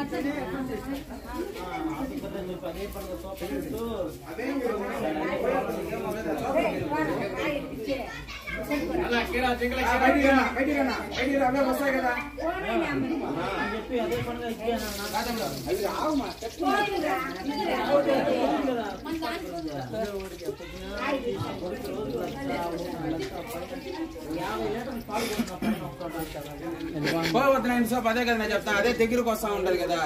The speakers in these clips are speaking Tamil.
అదే పోవద్దు నేను సో అదే కదా నేను చెప్తాను అదే దగ్గరకు వస్తా ఉంటది కదా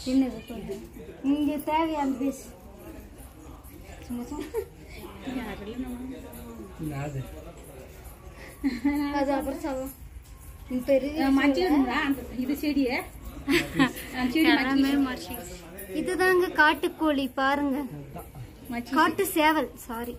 சின்னது கொஞ்சம் இங்கே தேவையான பீஸ் சும்மா அது அப்புறம் பெரிய இது செடியே. இதுதாங்க காட்டுக்கோழி பாருங்க. காட்டு சேவல். சாரி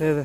ಇದೆ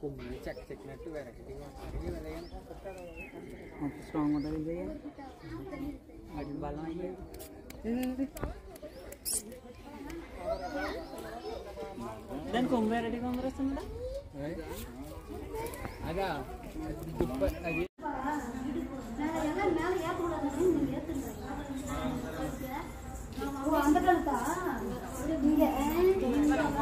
కొమ్ములు చెక్క చెక్కినట్టు వెరైటీ అంత స్ట్రాంగ్ ఉంటుంది ఇది అది బలం అయ్యి దాని కొమ్ము వెరైటీ కొమ్ము వస్తుందా అదా దుప్ప అది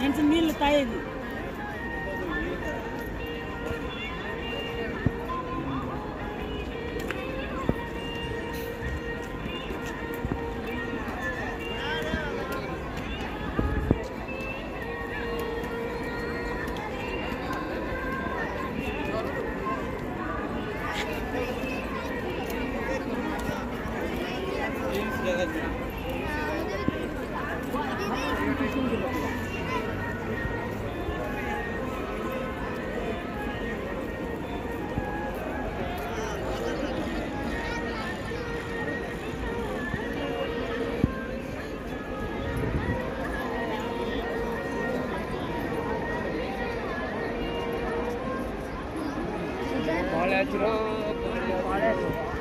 మంచి నీళ్ళు college road.